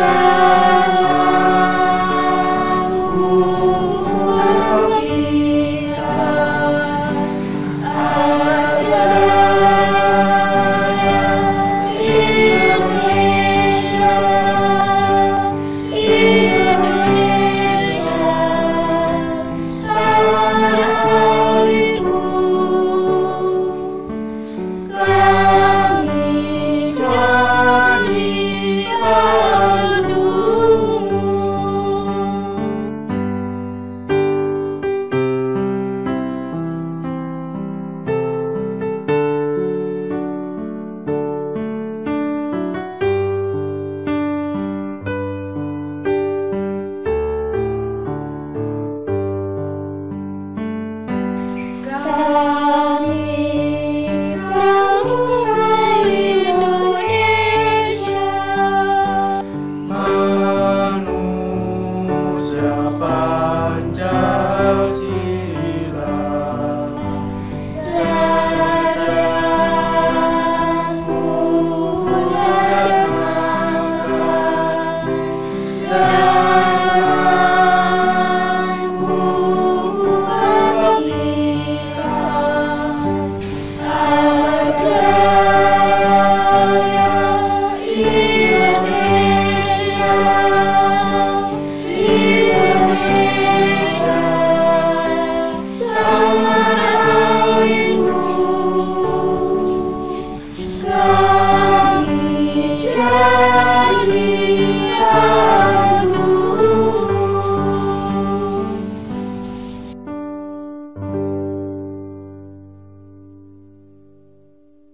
Father. Deus.